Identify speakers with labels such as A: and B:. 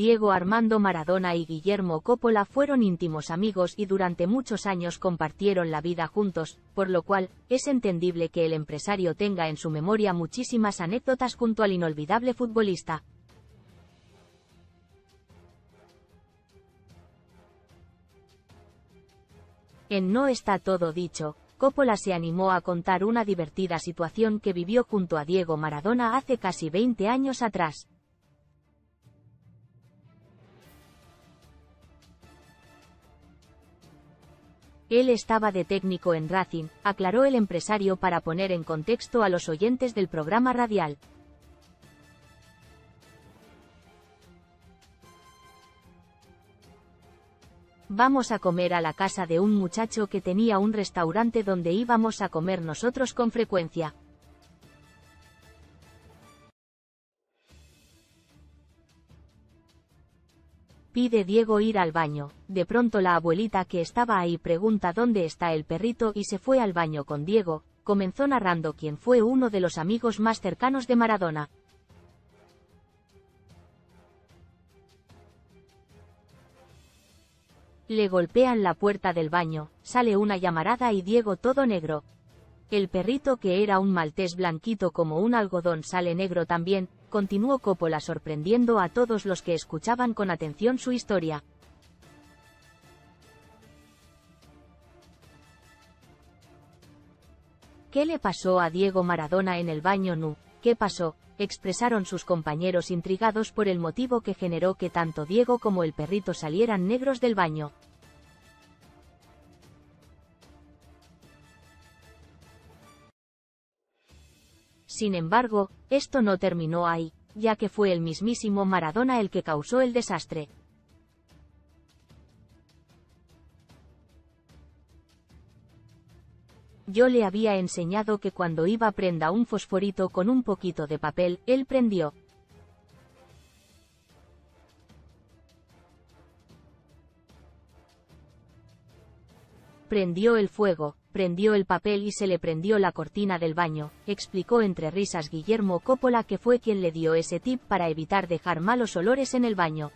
A: Diego Armando Maradona y Guillermo Coppola fueron íntimos amigos y durante muchos años compartieron la vida juntos, por lo cual, es entendible que el empresario tenga en su memoria muchísimas anécdotas junto al inolvidable futbolista. En No está todo dicho, Coppola se animó a contar una divertida situación que vivió junto a Diego Maradona hace casi 20 años atrás. Él estaba de técnico en Racing, aclaró el empresario para poner en contexto a los oyentes del programa radial. Vamos a comer a la casa de un muchacho que tenía un restaurante donde íbamos a comer nosotros con frecuencia. Pide Diego ir al baño. De pronto la abuelita que estaba ahí pregunta dónde está el perrito y se fue al baño con Diego, comenzó narrando quien fue uno de los amigos más cercanos de Maradona. Le golpean la puerta del baño, sale una llamarada y Diego todo negro. El perrito que era un maltés blanquito como un algodón sale negro también, continuó Coppola sorprendiendo a todos los que escuchaban con atención su historia. ¿Qué le pasó a Diego Maradona en el baño Nu? ¿Qué pasó? expresaron sus compañeros intrigados por el motivo que generó que tanto Diego como el perrito salieran negros del baño. Sin embargo, esto no terminó ahí, ya que fue el mismísimo Maradona el que causó el desastre. Yo le había enseñado que cuando iba prenda un fosforito con un poquito de papel, él prendió. Prendió el fuego, prendió el papel y se le prendió la cortina del baño, explicó entre risas Guillermo Coppola que fue quien le dio ese tip para evitar dejar malos olores en el baño.